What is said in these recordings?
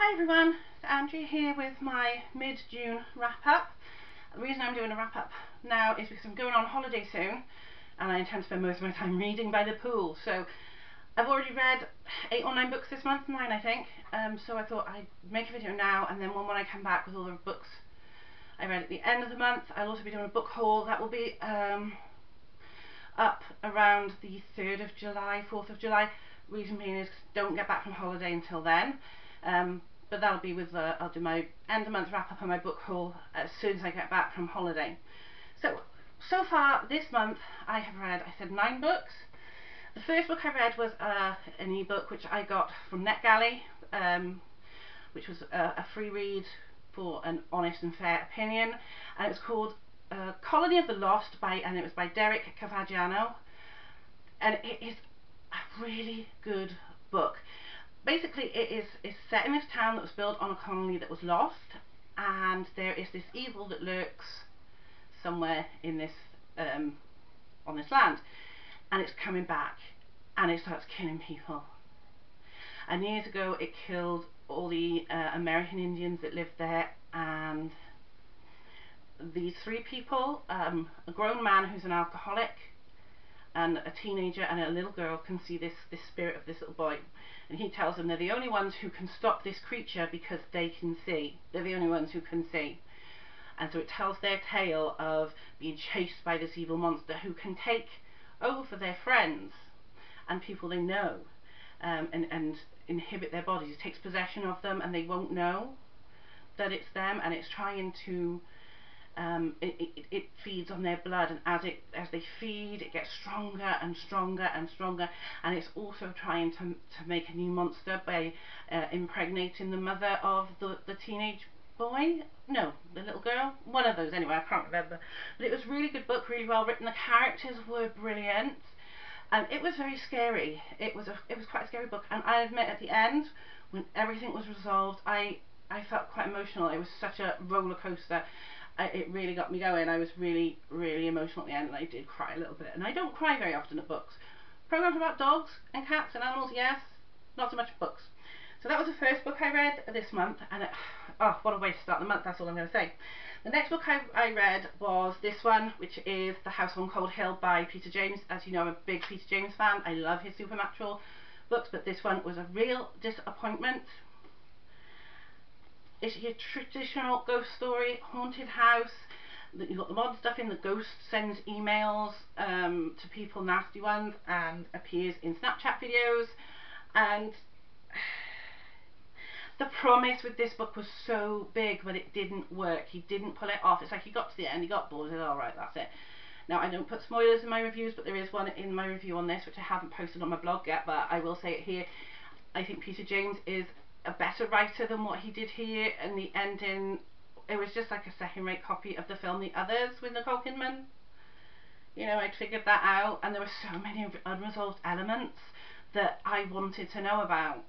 Hi everyone, Andrea here with my mid-June wrap-up. The reason I'm doing a wrap-up now is because I'm going on holiday soon and I intend to spend most of my time reading by the pool. So I've already read eight or nine books this month, nine I think, um, so I thought I'd make a video now and then one when I come back with all the books I read at the end of the month. I'll also be doing a book haul that will be um, up around the 3rd of July, 4th of July. Reason being is don't get back from holiday until then. Um, but that'll be with, uh, I'll do my end of month wrap up on my book haul as soon as I get back from holiday. So, so far this month I have read, I said nine books. The first book I read was uh, an ebook which I got from NetGalley, um, which was a, a, free read for an honest and fair opinion, and it was called uh, Colony of the Lost by, and it was by Derik Cavagnano, and it is a really good book basically it is it's set in this town that was built on a colony that was lost and there is this evil that lurks somewhere in this um, on this land and it's coming back and it starts killing people and years ago it killed all the uh, American Indians that lived there and these three people um, a grown man who's an alcoholic and a teenager and a little girl can see this, this spirit of this little boy. And he tells them they're the only ones who can stop this creature because they can see. They're the only ones who can see. And so it tells their tale of being chased by this evil monster who can take over their friends and people they know um, and, and inhibit their bodies. It takes possession of them and they won't know that it's them and it's trying to um, it, it, it, feeds on their blood and as it as they feed it gets stronger and stronger and stronger. And it's also trying to, to make a new monster by uh, impregnating the mother of the, the teenage boy. No the little girl. One of those anyway I can't remember. But it was really good book really well written. The characters were brilliant. And it was very scary. It was a it was quite a scary book. And I admit at the end when everything was resolved I I felt quite emotional. It was such a roller coaster I, it really got me going. I was really, really emotional at the end and I did cry a little bit. And I don't cry very often at books. Programs about dogs and cats and animals, yes. Not so much books. So that was the first book I read this month and it, oh, what a way to start the month, that's all I'm going to say. The next book I, I read was this one, which is The House on Cold Hill by Peter James. As you know, I'm a big Peter James fan. I love his supernatural books, but this one was a real disappointment it's your traditional ghost story, haunted house. You've got the mod stuff in, the ghost sends emails um, to people, nasty ones, and appears in Snapchat videos. And the promise with this book was so big, but it didn't work. He didn't pull it off. It's like he got to the end, he got bored, he said, alright, that's it. Now, I don't put spoilers in my reviews, but there is one in my review on this, which I haven't posted on my blog yet, but I will say it here. I think Peter James is a better writer than what he did here. And the ending it was just like a second rate copy of the film The Others with Nicole Kidman. You know I'd figured that out and there were so many unresolved elements that I wanted to know about.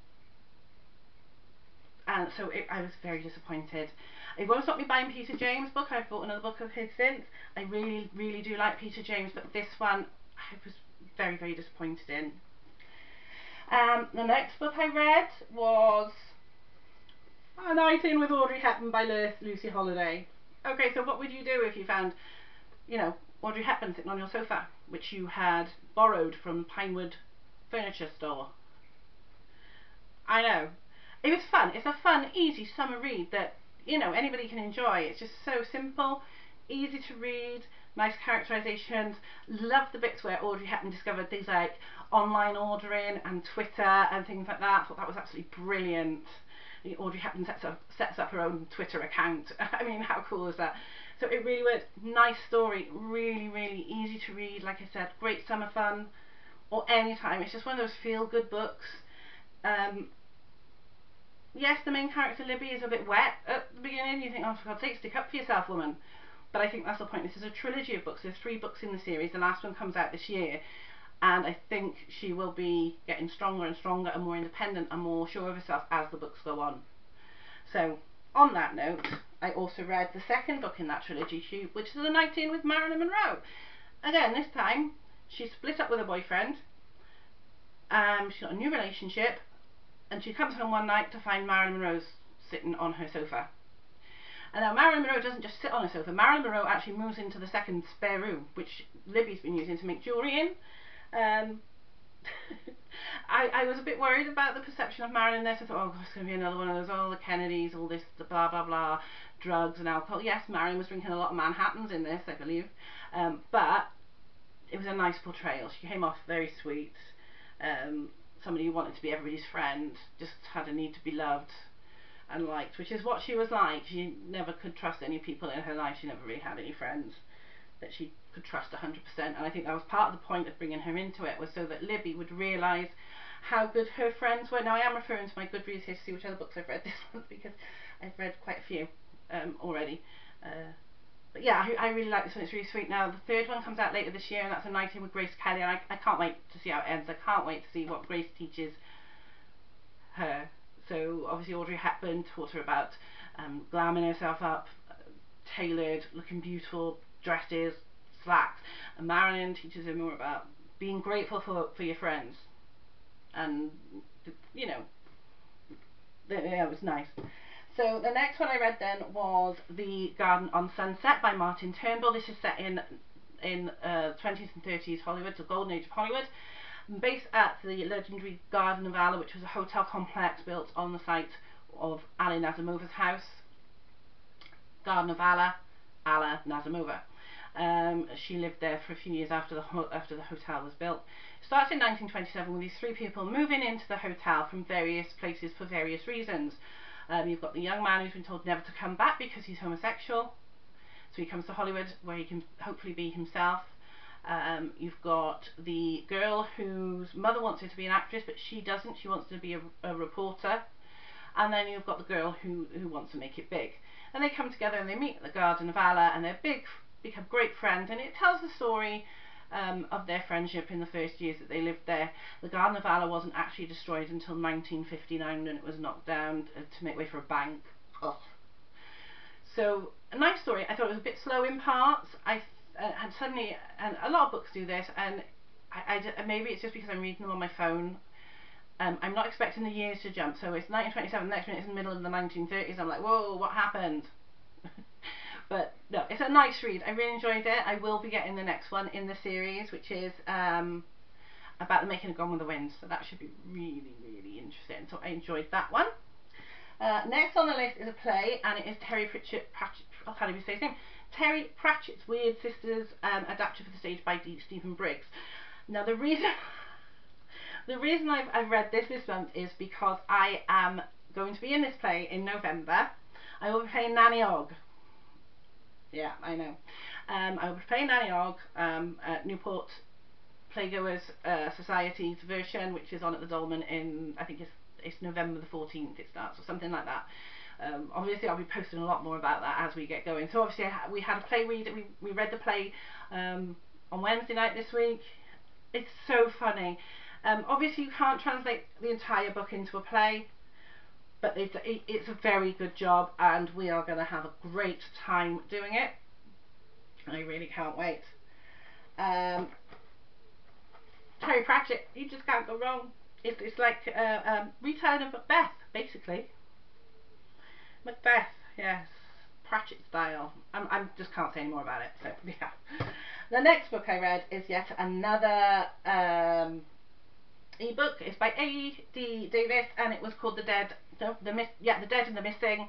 And so it, I was very disappointed. It won't stop me buying Peter James book. I've bought another book of his since. I really really do like Peter James but this one I was very very disappointed in. Um, the next book I read was A Night In with Audrey Hepburn by Lucy Holliday. Okay, so what would you do if you found, you know, Audrey Hepburn sitting on your sofa, which you had borrowed from Pinewood Furniture Store? I know. It was fun. It's a fun, easy summer read that, you know, anybody can enjoy. It's just so simple, easy to read, nice characterizations. Love the bits where Audrey Hepburn discovered things like online ordering and Twitter and things like that. I thought that was absolutely brilliant. Audrey Hepburn sets up, sets up her own Twitter account. I mean, how cool is that? So it really was nice story, really, really easy to read. Like I said, great summer fun, or anytime. It's just one of those feel-good books. Um, yes, the main character Libby is a bit wet at the beginning. You think, oh, for God's sake, stick up for yourself, woman. But I think that's the point. This is a trilogy of books. There's three books in the series. The last one comes out this year. And I think she will be getting stronger and stronger and more independent and more sure of herself as the books go on. So, on that note, I also read the second book in that trilogy, which is The Night In with Marilyn Monroe. Again, this time, she's split up with her boyfriend. Um, she's got a new relationship. And she comes home one night to find Marilyn Monroe's sitting on her sofa. And now Marilyn Monroe doesn't just sit on her sofa. Marilyn Monroe actually moves into the second spare room, which Libby's been using to make jewellery in. Um, I, I was a bit worried about the perception of Marilyn there. So I thought, oh, God, it's going to be another one of those, all the Kennedys, all this, the blah, blah, blah, drugs and alcohol. Yes, Marilyn was drinking a lot of Manhattans in this, I believe. Um, but it was a nice portrayal. She came off very sweet. Um, somebody who wanted to be everybody's friend, just had a need to be loved and liked, which is what she was like. She never could trust any people in her life. She never really had any friends that she could trust 100%. And I think that was part of the point of bringing her into it, was so that Libby would realise how good her friends were. Now, I am referring to my Goodreads history, which other books I've read this month, because I've read quite a few um, already. Uh, but yeah, I, I, really like this one. It's really sweet. Now, the third one comes out later this year, and that's A Night In with Grace Kelly. And I, I can't wait to see how it ends. I can't wait to see what Grace teaches her. So, obviously, Audrey Hepburn taught her about um, glamming herself up, tailored, looking beautiful, dresses, slacks. And Marilyn teaches him more about being grateful for, for your friends. And, you know, yeah, it was nice. So the next one I read then was The Garden on Sunset by Martin Turnbull. This is set in in uh, 20s and 30s Hollywood, the golden age of Hollywood. Based at the legendary Garden of Allah, which was a hotel complex built on the site of Alla Nazimova's house. Garden of Allah, Alla Nazimova. Um, she lived there for a few years after the after the hotel was built. It starts in 1927 with these three people moving into the hotel from various places for various reasons. Um, you've got the young man who's been told never to come back because he's homosexual. So he comes to Hollywood where he can hopefully be himself. Um, you've got the girl whose mother wants her to be an actress, but she doesn't. She wants to be a, a reporter. And then you've got the girl who, who wants to make it big. And they come together and they meet at the Garden of Allah and they're big, become great friends. And it tells the story um, of their friendship in the first years that they lived there. The Garden of Allah wasn't actually destroyed until 1959 when it was knocked down uh, to make way for a bank. Ugh. So, a nice story. I thought it was a bit slow in parts. I uh, had suddenly, and a lot of books do this, and I, I, maybe it's just because I'm reading them on my phone. Um, I'm not expecting the years to jump, so it's 1927, the next minute it's in the middle of the 1930s. I'm like, whoa, what happened? But it's a nice read. I really enjoyed it. I will be getting the next one in the series, which is um, about the making of Gone with the Wind. So that should be really, really interesting. So I enjoyed that one. Uh, next on the list is a play, and it is Terry Pratchett. Pratchett I can't even say his name. Terry Pratchett's Wyrd Sisters, um, adapted for the stage by D. Stephen Briggs. Now the reason, the reason I've, I've read this this month is because I am going to be in this play in November. I will be playing Nanny Og. Yeah, I know. Um, I will be playing Nanny Og um, at Newport Playgoers uh, Society's version, which is on at the Dolman in, I think it's, it's November the 14th it starts, or something like that. Um, obviously, I'll be posting a lot more about that as we get going. So obviously, we had a play read. We we read the play um, on Wednesday night this week. It's so funny. Um, obviously, you can't translate the entire book into a play but it's, it's a very good job and we are going to have a great time doing it. I really can't wait. Um, Terry Pratchett, you just can't go wrong. It's, it's like uh, um, retelling of Macbeth, basically. Macbeth, yes. Pratchett style. I just can't say any more about it. So yeah. The next book I read is yet another um, ebook. It's by A.D. Davies and it was called The Dead the, the yeah, the dead and the missing.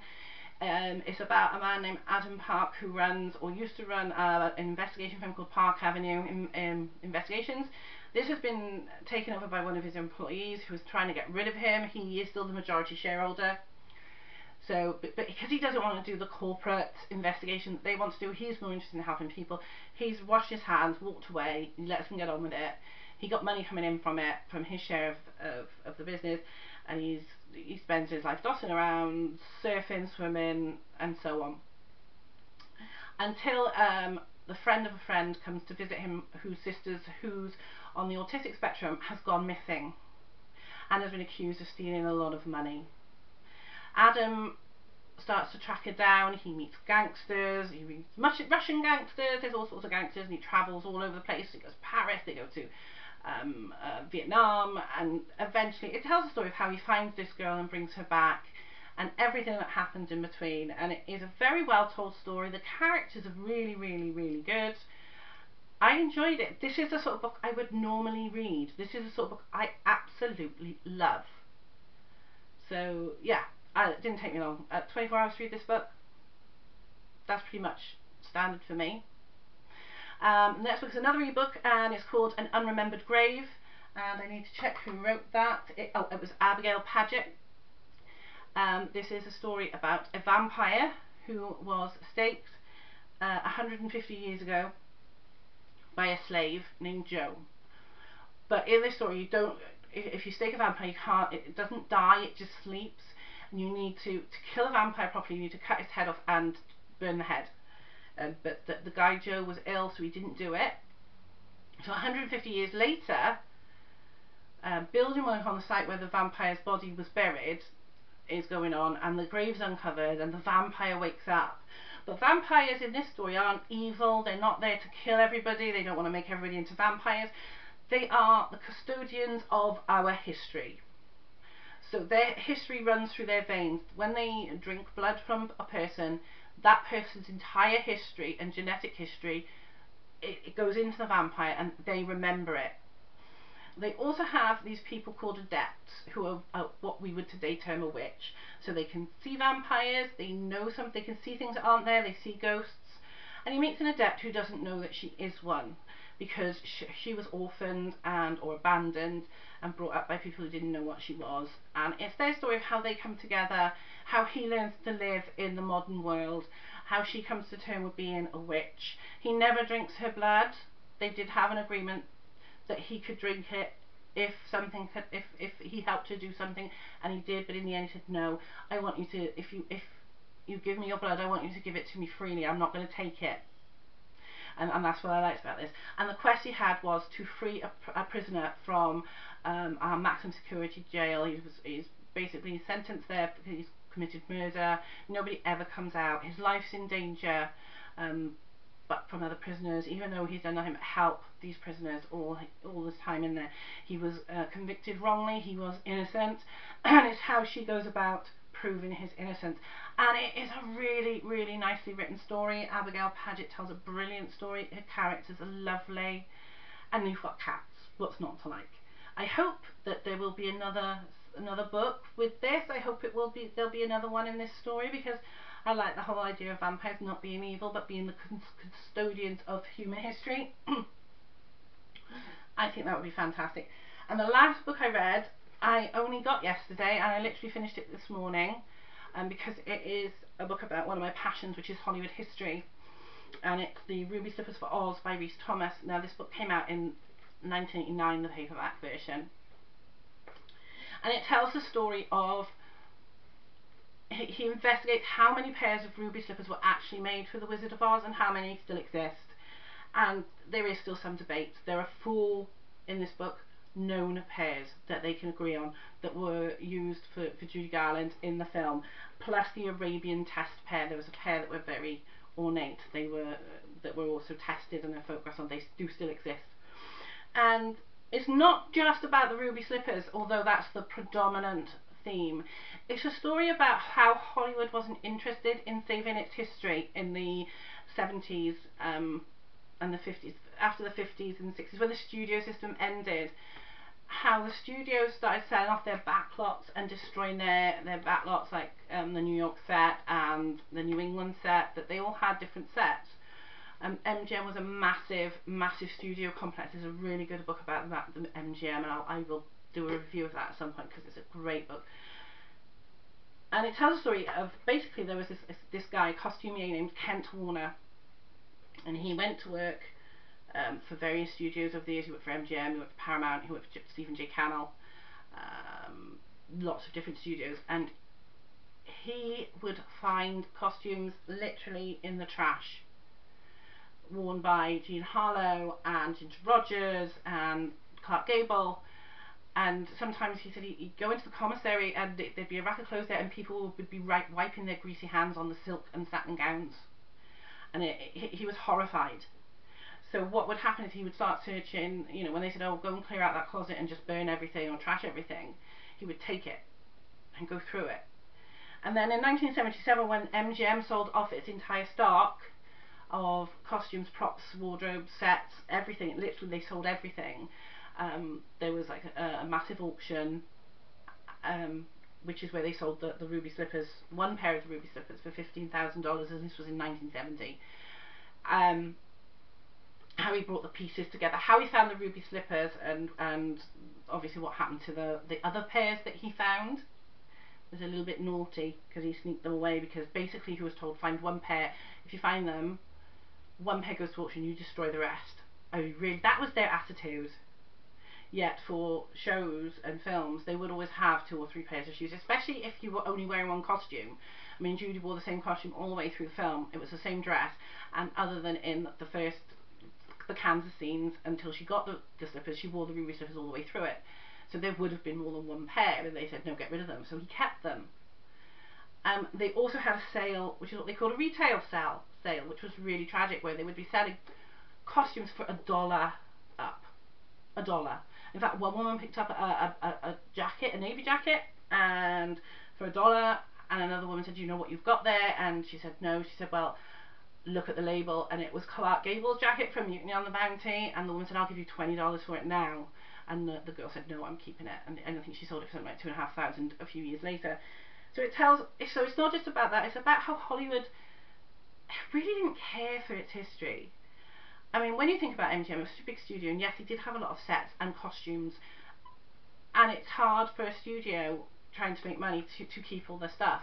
Um, it's about a man named Adam Park who runs or used to run uh, an investigation firm called Park Avenue in Investigations. This has been taken over by one of his employees who is trying to get rid of him. He is still the majority shareholder. So, but, but because he doesn't want to do the corporate investigation that they want to do, he's more interested in helping people. He's washed his hands, walked away, lets them get on with it. He got money coming in from it, from his share of, of, of the business, and he's he spends his life dotting around, surfing, swimming, and so on. Until um, the friend of a friend comes to visit him, whose sister's who's on the autistic spectrum has gone missing, and has been accused of stealing a lot of money. Adam starts to track her down. He meets gangsters. He meets Russian gangsters. There's all sorts of gangsters, and he travels all over the place. He goes to Paris. They go to um, uh, Vietnam, and eventually it tells the story of how he finds this girl and brings her back, and everything that happens in between. And it is a very well told story. The characters are really, really, really good. I enjoyed it. This is the sort of book I would normally read. This is the sort of book I absolutely love. So yeah, uh, it didn't take me long. Uh, 24 hours to read this book. That's pretty much standard for me. Um, next book is another ebook and it's called An Unremembered Grave and I need to check who wrote that. It, oh, it was Abigail Padgett. Um, this is a story about a vampire who was staked uh, 150 years ago by a slave named Joe. But in this story, you don't. If you stake a vampire, you can't. It doesn't die. It just sleeps. And you need to to kill a vampire properly. You need to cut its head off and burn the head. Um, but the, the guy Joe was ill, so he didn't do it. So 150 years later, uh, building work on the site where the vampire's body was buried is going on, and the grave's uncovered, and the vampire wakes up. But vampires in this story aren't evil. They're not there to kill everybody. They don't want to make everybody into vampires. They are the custodians of our history. So their history runs through their veins. When they drink blood from a person, that person's entire history and genetic history, it, it goes into the vampire and they remember it. They also have these people called adepts, who are, are, what we would today term a witch. So they can see vampires, they know something, they can see things that aren't there, they see ghosts. And he meets an adept who doesn't know that she is one because she, she, was orphaned and or abandoned and brought up by people who didn't know what she was. And it's their story of how they come together, how he learns to live in the modern world, how she comes to terms with being a witch. He never drinks her blood. They did have an agreement that he could drink it if something could, if if he helped her do something and he did but in the end he said no I want you to if you if you give me your blood I want you to give it to me freely I'm not going to take it and, and that's what I liked about this. And the quest he had was to free a, a prisoner from um, our maximum security jail. He was he's basically sentenced there because he's committed murder. Nobody ever comes out. His life's in danger um, but from other prisoners, even though he's done nothing but help these prisoners all all this time in there. He was uh, convicted wrongly, he was innocent, and it's how she goes about proving his innocence. And it is a really, really nicely written story. Abigail Padgett tells a brilliant story. Her characters are lovely, and you've got cats. What's not to like? I hope that there will be another another book with this. I hope it will be there'll be another one in this story because I like the whole idea of vampires not being evil but being the custodians of human history. I think that would be fantastic. And the last book I read, I only got yesterday and I literally finished it this morning um, because it is a book about one of my passions which is Hollywood history and it's the Ruby Slippers for Oz by Rhys Thomas. Now this book came out in 1989, the paperback version. And it tells the story of he, he investigates how many pairs of ruby slippers were actually made for the Wizard of Oz and how many still exist. And there is still some debate. There are four in this book known pairs that they can agree on that were used for, for Judy Garland in the film, plus the Arabian test pair. There was a pair that were very ornate. They were that were also tested and are photographed on. They do still exist. And it's not just about the ruby slippers, although that's the predominant theme. It's a story about how Hollywood wasn't interested in saving its history in the 70s um, and the 50s, after the 50s and 60s, when the studio system ended. How the studios started selling off their backlots and destroying their, their backlots, like um, the New York set and the New England set, that they all had different sets. Um, MGM was a massive, massive studio complex. There's a really good book about that, the MGM, and I'll, I will do a review of that at some point because it's a great book. And it tells a story of basically there was this this guy, costumier named Kent Warner, and he went to work um, for various studios over the years. He worked for MGM, he worked for Paramount, he worked for Stephen J. Cannell, um, lots of different studios, and he would find costumes literally in the trash worn by Jean Harlow and Ginger Rogers and Clark Gable and sometimes he said he'd go into the commissary and there'd be a rack of clothes there and people would be wiping their greasy hands on the silk and satin gowns and it, it, he was horrified so what would happen is he would start searching you know when they said oh go and clear out that closet and just burn everything or trash everything he would take it and go through it And then in 1977, when MGM sold off its entire stock of costumes, props, wardrobes, sets, everything, literally they sold everything. Um, there was like a, a massive auction, um, which is where they sold the, the ruby slippers, one pair of the ruby slippers for $15,000, and this was in 1970. Um, how he brought the pieces together, how he found the ruby slippers, and and obviously what happened to the the other pairs that he found It was a little bit naughty because he sneaked them away because basically he was told find one pair. If you find them, one pair goes to auction, you destroy the rest. Oh, really? That was their attitude. Yet for shows and films, they would always have two or three pairs of shoes, especially if you were only wearing one costume. I mean, Judy wore the same costume all the way through the film. It was the same dress, and other than in the first the Kansas scenes until she got the, the slippers, she wore the ruby slippers all the way through it. So there would have been more than one pair, and they said, no, get rid of them. So he kept them. Um, they also had a sale, which is what they called a retail sale, sale, which was really tragic, where they would be selling costumes for a dollar up. A dollar. In fact, one woman picked up a, a, a, jacket, a navy jacket, and for a dollar, and another woman said, you know what you've got there? And she said, no. She said, well, look at the label, and it was Clark uh, Gable's jacket from Mutiny on the Bounty, and the woman said, I'll give you $20 for it now. And the, the girl said, no, I'm keeping it. And, and I think she sold it for something like two and a half thousand a few years later. So it tells, so it's not just about that, it's about how Hollywood really didn't care for its history. I mean, when you think about MGM, it was a big studio, and yes, it did have a lot of sets and costumes, and it's hard for a studio trying to make money to, to keep all the stuff.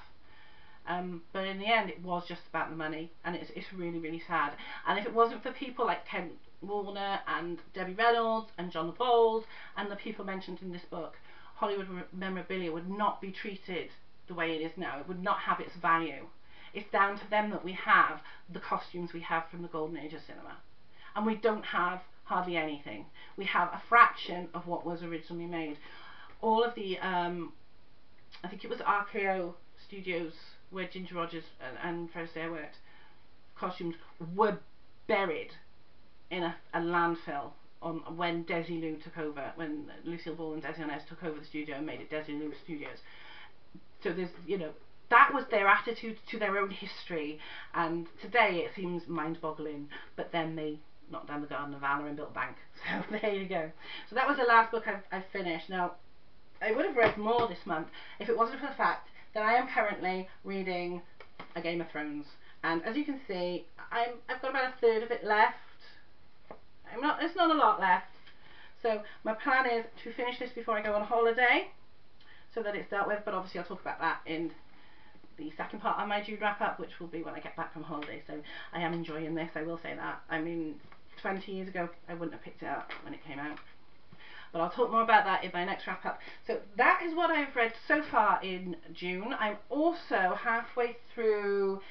Um, but in the end, it was just about the money, and it's, it's really, really sad. And if it wasn't for people like Kent Warner and Debbie Reynolds and John Bold and the people mentioned in this book, Hollywood memorabilia would not be treated the way it is now. It would not have its value. It's down to them that we have the costumes we have from the golden age of cinema. And we don't have hardly anything. We have a fraction of what was originally made. All of the, um, I think it was RKO Studios where Ginger Rogers and, and Fred Astaire worked, costumes were buried in a, a landfill on when Desilu took over, when Lucille Ball and Desi Arnaz took over the studio and made it Desilu Studios. So there's, you know, that was their attitude to their own history, and today it seems mind-boggling. But then they knocked down the Garden of Allah and built a bank. So there you go. So that was the last book I've, I've finished. Now, I would have read more this month if it wasn't for the fact that I am currently reading A Game of Thrones. And as you can see, I'm, I've got about a third of it left. I'm not, there's not a lot left. So my plan is to finish this before I go on holiday so that it's dealt with, but obviously I'll talk about that in the second part of my June wrap up, which will be when I get back from holiday. So I am enjoying this, I will say that. I mean, 20 years ago, I wouldn't have picked it up when it came out. But I'll talk more about that in my next wrap up. So that is what I've read so far in June. I'm also halfway through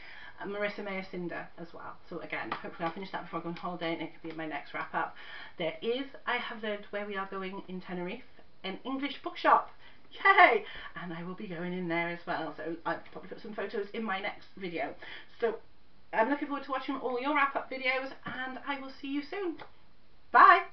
uh, Marissa Meyer Cinder as well. So again, hopefully I'll finish that before I go on holiday and it could be my next wrap up. There is, I have learned where we are going in Tenerife, an English bookshop. Yay! And I will be going in there as well. So I'll probably put some photos in my next video. So I'm looking forward to watching all your wrap up videos and I will see you soon. Bye!